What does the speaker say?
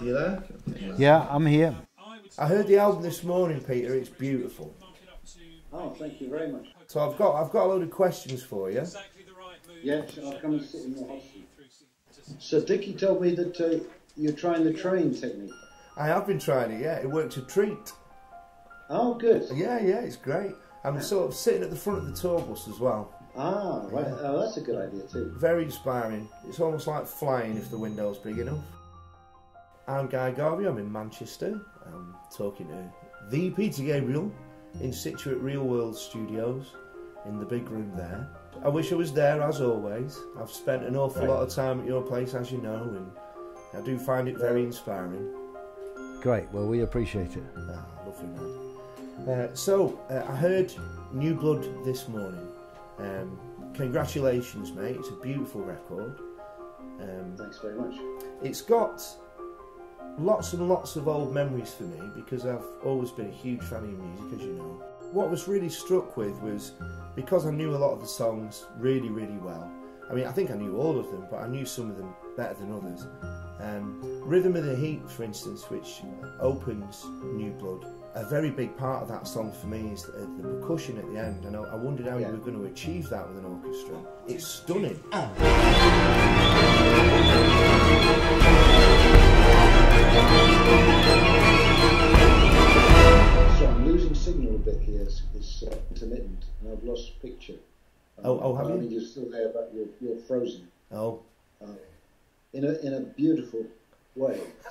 You there? Yeah, I'm here. I heard the album this morning, Peter. It's beautiful. Oh, thank you very much. So I've got I've got a load of questions for you. Yes, I'll come and sit in your house. So Dickie told me that uh, you're trying the train technique. I have been trying it. Yeah, it works a treat. Oh, good. Yeah, yeah, it's great. I'm sort of sitting at the front of the tour bus as well. Ah, right. Oh, that's a good idea too. Very inspiring. It's almost like flying if the window's big enough. I'm Guy Garvey. I'm in Manchester. I'm talking to the Peter Gabriel in situ at Real World Studios in the big room there. I wish I was there as always. I've spent an awful Right. lot of time at your place, as you know, and I do find it very inspiring. Great. Well, we appreciate it. Ah, lovely man. Uh, so, uh, I heard New Blood this morning. Um, congratulations, mate. It's a beautiful record. Um, Thanks very much. it's got lots and lots of old memories for me because I've always been a huge fan of music, as you know. What I was really struck with was because I knew a lot of the songs really, really well. I mean, I think I knew all of them, but I knew some of them better than others. Um, Rhythm of the Heat, for instance, which opens New Blood, a very big part of that song for me is the, the percussion at the end, and I, I wondered how Yeah. you were going to achieve that with an orchestra. It's stunning. So bit here. It's, it's uh, intermittent, and I've lost picture. Um, Oh, oh, have I you? mean, you're still there, but you're, you're frozen Oh, uh, in a in a beautiful way.